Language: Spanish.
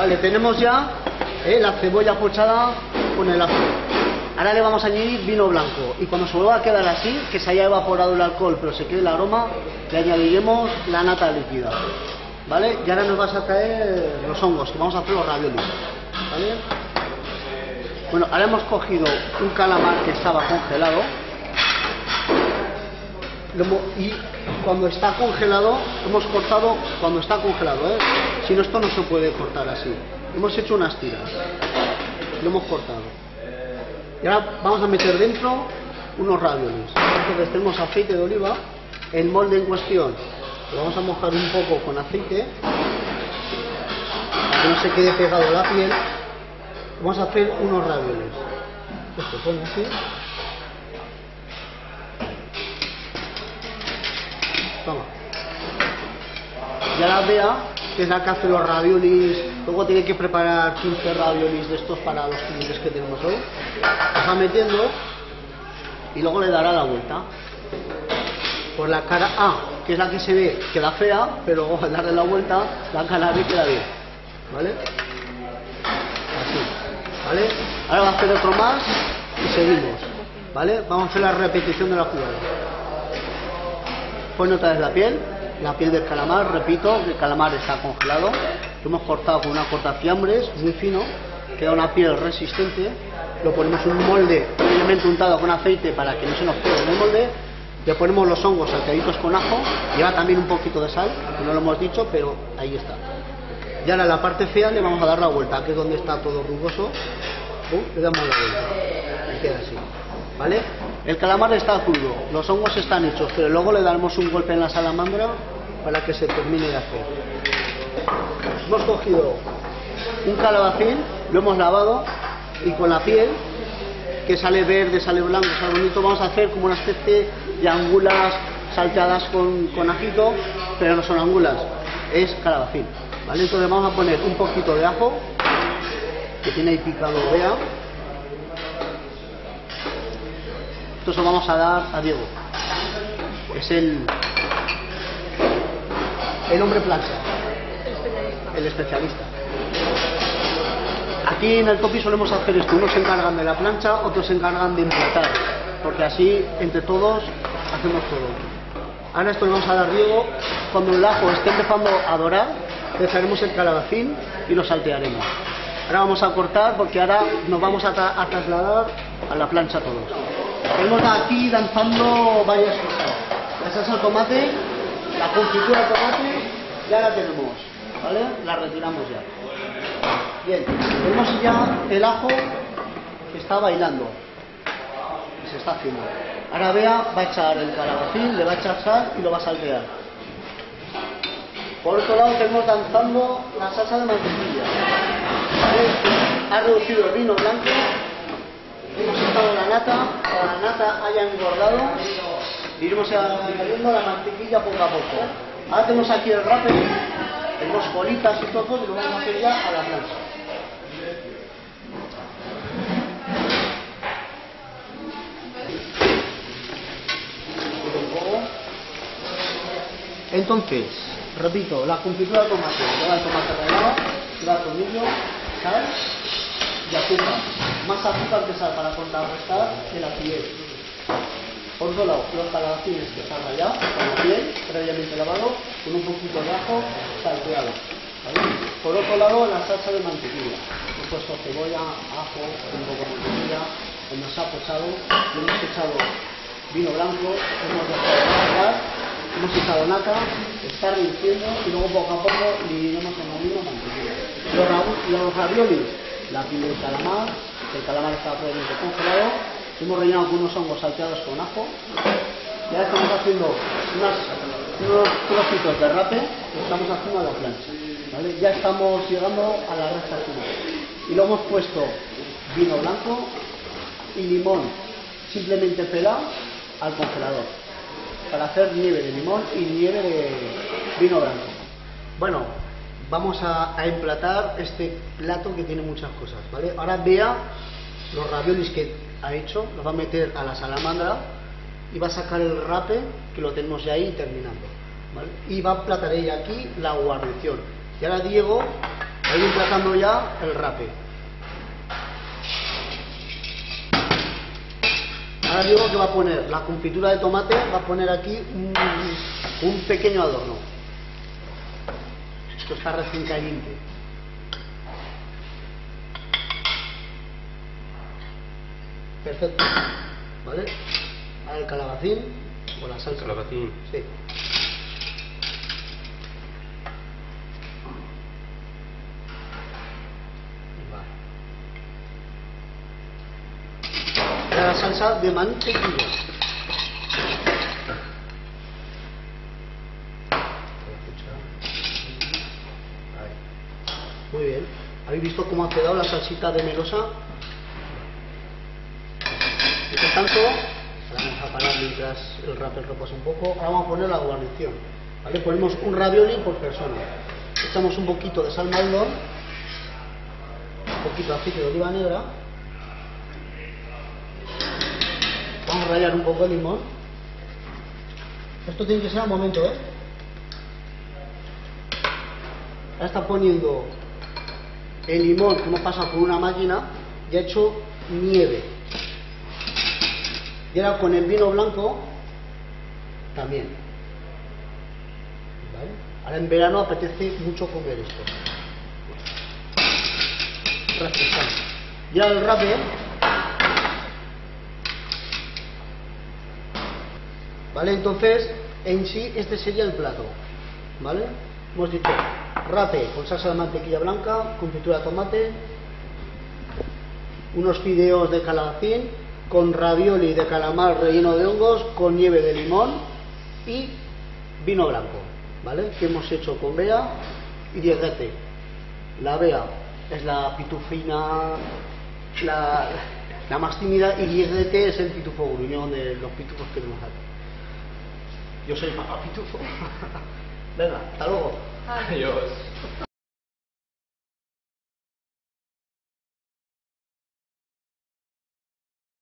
Vale, tenemos ya eh, la cebolla pochada con el ajo. Ahora le vamos a añadir vino blanco y cuando se vuelva a quedar así, que se haya evaporado el alcohol pero se quede el aroma, le añadiremos la nata líquida. ¿Vale? Y ahora nos vas a caer los hongos, que vamos a hacer los raviolis. ¿Vale? Bueno, ahora hemos cogido un calamar que estaba congelado y cuando está congelado, hemos cortado cuando está congelado, ¿eh? Si no, esto no se puede cortar así. Hemos hecho unas tiras, lo hemos cortado. Y ahora vamos a meter dentro unos raviolis. Entonces tenemos aceite de oliva, el molde en cuestión lo vamos a mojar un poco con aceite para que no se quede pegado la piel. Vamos a hacer unos raviolis. Esto pone así. Toma. Y ahora vea la que hace los raviolis. Luego tiene que preparar 15 raviolis de estos para los clientes que tenemos hoy. Los va metiendo y luego le dará la vuelta. Por la cara A, que es la que se ve, queda fea, pero luego al darle la vuelta, la cara B queda bien. ¿Vale? Así. ¿Vale? Ahora va a hacer otro más y seguimos. ¿Vale? Vamos a hacer la repetición de la jugada. Pone otra vez la piel, la piel del calamar, repito, el calamar está congelado, lo hemos cortado con una cortafiambres muy fino, queda una piel resistente, lo ponemos en un molde previamente untado con aceite para que no se nos pegue en el molde, le ponemos los hongos salteaditos con ajo, lleva también un poquito de sal, que no lo hemos dicho, pero ahí está. Y ahora la parte fea le vamos a dar la vuelta, que es donde está todo rugoso, Pum, le damos la vuelta, y queda así. ¿Vale? El calamar está crudo, los hongos están hechos, pero luego le daremos un golpe en la salamandra para que se termine de hacer. Hemos cogido un calabacín, lo hemos lavado y con la piel, que sale verde, sale blanco, sale bonito, vamos a hacer como una especie de angulas salteadas con, ajito, pero no son angulas, es calabacín. ¿Vale? Entonces vamos a poner un poquito de ajo, que tiene ahí picado, vea. Esto se lo vamos a dar a Diego. Es el, el hombre plancha, el especialista. Aquí en el topi solemos hacer esto, unos se encargan de la plancha, otros se encargan de emplatar, porque así entre todos hacemos todo. Ahora esto le vamos a dar Diego, cuando el ajo esté empezando a dorar, le echaremos el calabacín y lo saltearemos. Ahora vamos a cortar porque ahora nos vamos a, a trasladar a la plancha todos. Tenemos aquí danzando varias cosas. La salsa de tomate, la confitura de tomate, ya la tenemos, ¿vale? La retiramos ya. Bien, tenemos ya el ajo que está bailando, que se está haciendo. Ahora Bea va a echar el calabacín, le va a echar sal y lo va a saltear. Por otro lado tenemos danzando la salsa de mantequilla. ¿Vale? Ha reducido el vino blanco, la nata, la nata haya engordado, iremos añadiendo la mantequilla poco a poco. Ahora tenemos aquí el rape, tenemos bolitas y trozos y lo vamos a hacer ya a la plancha. Entonces, repito, la confitura de tomate, lleva el tomate rallado, lleva tomillo, sal y azúcar. Más azúcar que sal para contrarrestar el acidez. Por otro lado, los calabacines que están rallados, con la piel, previamente lavado, con un poquito de ajo salteado. Por otro lado, la salsa de mantequilla. He puesto cebolla, ajo, un poco de mantequilla, se ha hemos echado vino blanco, hemos dejado hemos echado nata, está reduciendo y luego poco a poco le iremos añadiendo mantequilla. Los, los raviolis, la piel del calamar, el calamar está previamente congelado, hemos rellenado con unos hongos salteados con ajo, y ahora estamos haciendo unas, unos trocitos de rape estamos haciendo a la plancha. ¿vale? Ya estamos llegando a la recta final. Y lo hemos puesto vino blanco y limón simplemente pelado al congelador para hacer nieve de limón y nieve de vino blanco. Bueno, vamos a, a emplatar este plato que tiene muchas cosas, ¿vale? Ahora vea los raviolis que ha hecho, los va a meter a la salamandra y va a sacar el rape que lo tenemos ya ahí terminando, ¿vale? Y va a emplatar ella aquí la guarnición. Y ahora Diego Voy emplazando ya el rape. Ahora digo que va a poner la confitura de tomate, va a poner aquí un pequeño adorno. Esto está recién caliente. Perfecto. ¿Vale? Ahora el calabacín o la salsa. Calabacín. Sí. Vale. La salsa de mantequilla. Ahí. Muy bien. ¿Habéis visto cómo ha quedado la salsita de melosa? Mientras tanto, vamos a parar mientras el rapper reposa un poco. Ahora vamos a poner la guarnición. ¿vale? Ponemos un ravioli por persona. Echamos un poquito de sal maidón, un poquito de aceite de oliva negra. Vamos a rallar un poco de limón. Esto tiene que ser al momento, ¿eh? Ahora está poniendo el limón que hemos pasado por una máquina y ha hecho nieve. Y ahora con el vino blanco también. ¿Vale? Ahora en verano apetece mucho comer esto. Y ahora el rape. ¿Vale? Entonces, en sí, este sería el plato. ¿Vale? Hemos dicho rape con salsa de mantequilla blanca, confitura de tomate, unos fideos de calabacín, con ravioli de calamar relleno de hongos, con nieve de limón y vino blanco, ¿vale? Que hemos hecho con Bea y Dieguete. La Bea es la pitufina, la, la más tímida y Dieguete es el pitufo gruñón de los pitufos que tenemos aquí. Yo soy papá pitufo. だが、あろう、は、よし。